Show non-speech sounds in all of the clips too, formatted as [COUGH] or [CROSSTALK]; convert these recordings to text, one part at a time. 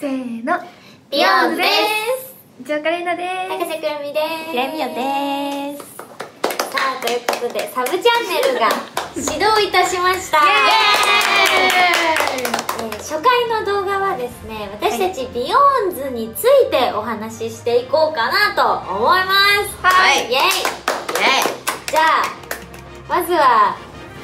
せーの。ビヨーンズです。一岡伶奈で高瀬くるみです。平井美葉です。さあということでサブチャンネルが [LAUGHS] 始動いたしました。えー初回の動画はですね私たちビヨーンズについてお話ししていこうかなと思います。はい。イエイ。イエじゃあまずは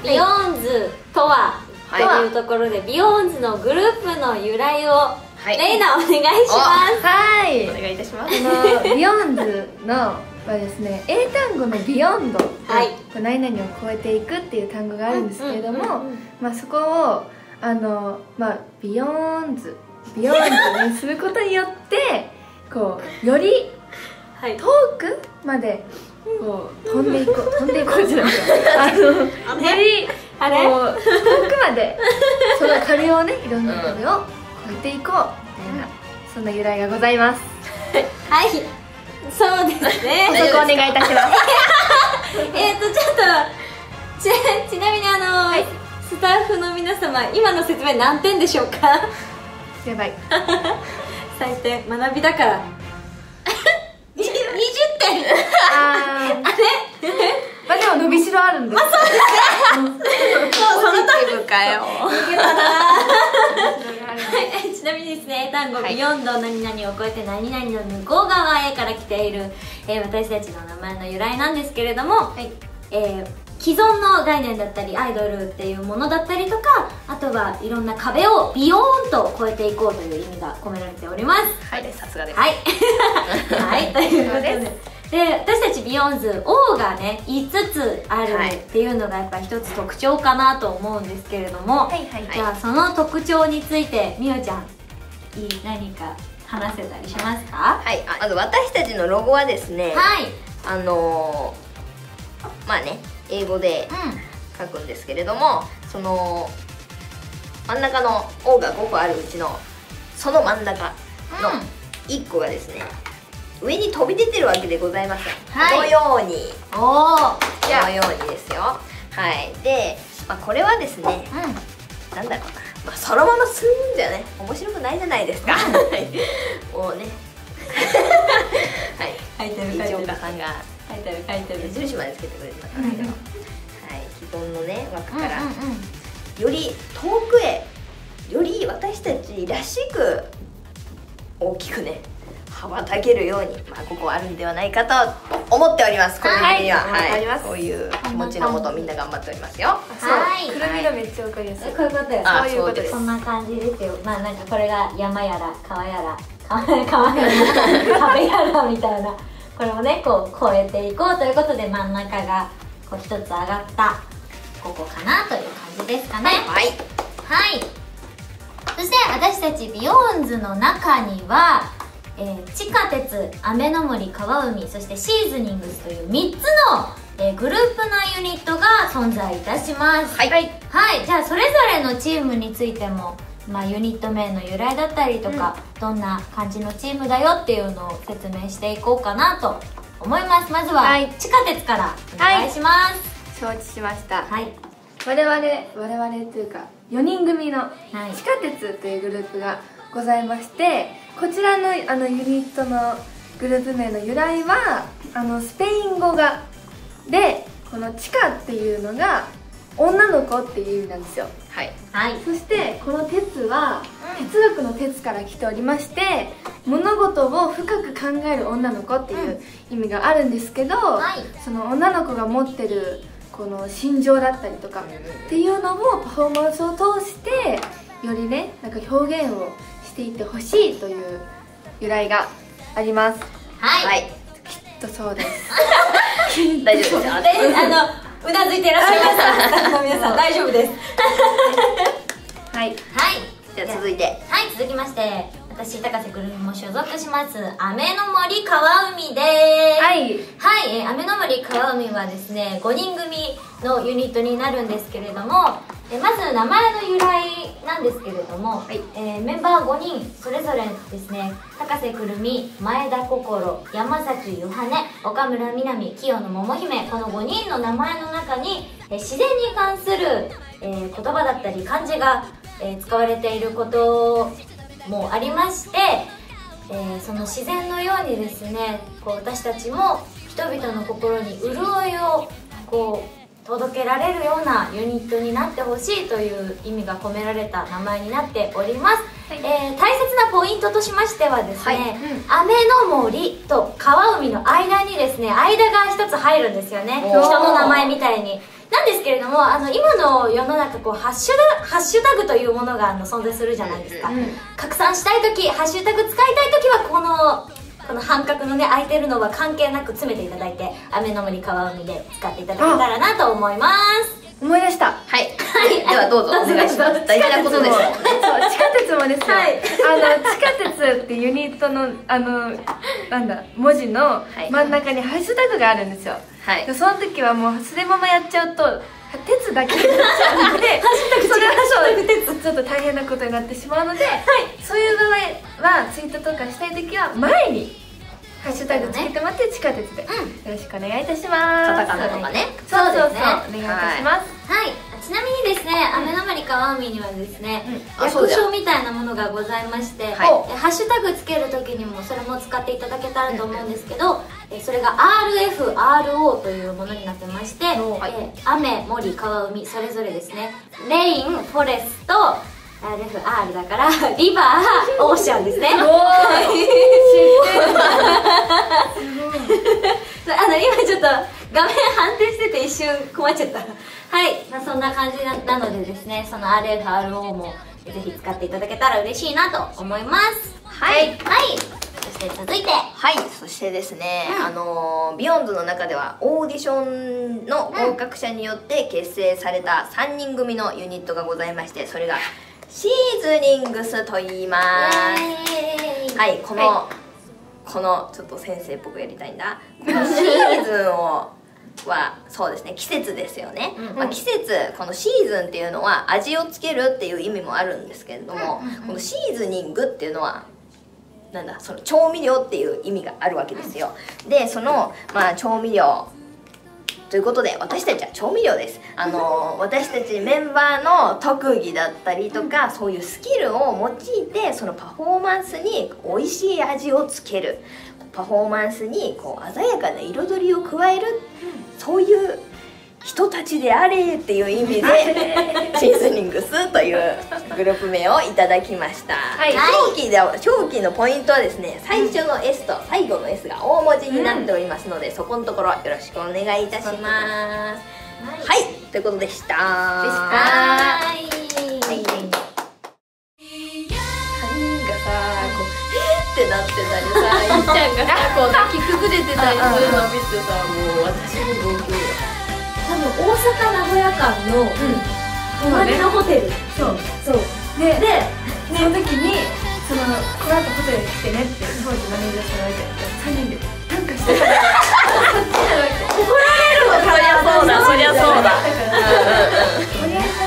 ビヨーンズとは、はい。というところでビヨーンズのグループの由来を、いレイナお願いします。はい。お願いいたします。このビヨンズのはですね英単語の beyond。はい。こう何々を超えていくっていう単語があるんですけれども、まあそこをあのまあビヨンズビヨンズにすることによってこうよりはい。遠くまでこう飛んでいこう [LAUGHS] 飛んでいこうじゃない。かあのよりこう遠くまでその壁をねいろんな壁を越えていこう。みたいなそんな由来がございます。[LAUGHS] はい。そうですね。[LAUGHS] 補足お願いいたします。[LAUGHS] えっとちょっとちなみにあの、スタッフの皆様今の説明何点でしょうか？やばい。最低学びだから。20点。あー。まあでも伸びしろあるんで。すそうそのポジティブかよ。はい、ちなみにですね英単語、はい。 beyond 何々を超えて何々の向こう側へから来ている、えー私たちの名前の由来なんですけれども、えー既存の概念だったりアイドルっていうものだったりとかあとはいろんな壁をビヨーンと超えていこうという意味が込められております。はいさすがです。はい。[LAUGHS] はいということで。で私たちビヨーンズ O がね5つあるはい。っていうのがやっぱ一つ特徴かなと思うんですけれども、はいはいじゃあその特徴についてみよちゃんいい何か話せたりしますか？はいあまず私たちのロゴはですねはい。あのーまあね英語でう書くんですけれどもその真ん中の「O」が5個あるうちのその真ん中のうん。1個がですね上に飛び出てるわけでございません、はい。このように。おこのようにですよ。はい。で、まあ、これはですねうん。なんだろうな、まあ、そのまま進むんじゃね面白くないじゃないですか。はい [LAUGHS] もうね。[LAUGHS] はい。書いてる。書いてるさんが書いてる書いてる。矢印までつけてくれてたんだけど、はい。既存のね枠から、うんうんうん。より遠くへより私たちらしく大きくね羽ばたけるように、まあ、ここはあるんではないかと思っております。個人的には。はい。わかります。そういう気持ちのもとみんな頑張っておりますよ。はい。くるみがめっちゃわかりやすい。こういうことよ。あそういうことです。そんな感じですよ。まあなんかこれが山やら川やら川川やら壁やらみたいな。これをねこう越えていこうということで真ん中がこう一つ上がったここかなという感じですかね。はい。はい。そして私たち BEYOOOOONDS の中には、えー地下鉄雨の森川海そして SeasoningS という3つの、えーグループ内ユニットが存在いたします。はい。はい、じゃあそれぞれのチームについてもまあ、ユニット名の由来だったりとか、どんな感じのチームだよっていうのを説明していこうかなと思います。まずは、はい。地下鉄からお願いします。承知しました。はい。我々我々というか4人組のはい。地下鉄というグループがございましてこちらのあのユニットのグループ名の由来はあのスペイン語がでこの地下っていうのが女の子っていう意味なんですよ。はい。はい。そしてこの鉄はうん。哲学の鉄から来ておりまして物事を深く考える女の子っていう意味があるんですけど、はい。その女の子が持ってるこの心情だったりとかっていうのをパフォーマンスを通してよりねなんか表現をしていってほしいという由来があります。はい、はい。きっとそうです。[LAUGHS] 大丈夫です [LAUGHS] あのうなずいていらっしゃいます。[LAUGHS] 皆さん大丈夫です。はい。はい。じゃあ続いて。はい。続きまして私高瀬くるみも所属します雨の森川海です。はい。はい、えー、雨の森川海はですね5人組のユニットになるんですけれども、えーまず名前の由来なんですけれども、い。えーメンバー5人それぞれですね高瀬くるみ前田心山崎ゆはね岡村みなみ清野桃姫この5人の名前の中に、えー自然に関する、えー言葉だったり漢字が、えー使われていることもありまして、えーその自然のようにですねこう私たちも人々の心に潤いをこう届けられるようなユニットになってほしいという意味が込められた名前になっております、えー大切なポイントとしましてはですね、はい。雨の森と川海の間にですね間が一つ入るんですよね。人の名前みたいになんですけれどもあの今の世の中こうハッシュタハッシュタグというものがあの存在するじゃないですか、うん拡散したい時ハッシュタグ使いたい時はこのこの半角のね空いてるのは関係なく詰めていただいて雨の森川海で使っていただけたらなと思います。思い出した。はい、ではどうぞ [LAUGHS] お願いします。大事なことですもですよ、はい。あの地下鉄ってユニットのあのなんだ文字のい。真ん中にハッシュタグがあるんですよ、はい。でその時はもうそれままやっちゃうと鉄だけになっちゃうので [LAUGHS] それはちょっと大変なことになってしまうので、そういう場合はツイートとかしたい時は前にハッシュタグつけてもらって地下鉄で、よろしくお願いいたします。カタカナとかね。そうそうそうね。お願いいたします、はいちなみにですね雨の森川海にはですね、うん。あそうだよ略称みたいなものがございまして、はいえハッシュタグつける時にもそれも使っていただけたらと思うんですけど、えそれが RFRO というものになってまして、はい。え雨森川海それぞれですね。レインフォレスト RFR だから [LAUGHS] リバーオーシャンですね。あの今ちょっと画面判定してて一瞬困っちゃったそんな感じななのでですねその RFRO もぜひ使っていただけたら嬉しいなと思います。はい。はい。そして続いて。はい。そしてですね、うん。あのービヨンズの中ではオーディションの合格者によって結成された3人組のユニットがございましてそれがシーズニングスと言います。はい。この、はこのちょっと先生っぽくやりたいんだ。このシーズンをはそうですね季節ですよね、うんまあ、季節このシーズンっていうのは味をつけるっていう意味もあるんですけれども、このシーズニングっていうのはなんだその調味料っていう意味があるわけですよ。でそのまあ調味料ということで私たちは調味料です。あの [LAUGHS] 私たちメンバーの特技だったりとか、そういうスキルを用いてそのパフォーマンスに美味しい味をつける。パフォーマンスにこう鮮やかな彩りを加える、そういう人たちであれっていう意味でシーズニングスというグループ名をいただきました、はい。長期では長期のポイントはですね最初の S と最後の S が大文字になっておりますので、そこのところよろしくお願いいたします。はい。ということでした。でしたっちゃん。がさこう泣き崩れてたりするのを見てさもう私も号泣よ多分大阪名古屋間の隣のホテル。そう。そう。ででその時にそのこの後ホテルに来てねって当時マネージャーさんが言われて3人で。なんかしてた。らそっちじゃなくて怒られるのそりゃそうだ。そりゃそうだ。とりあえず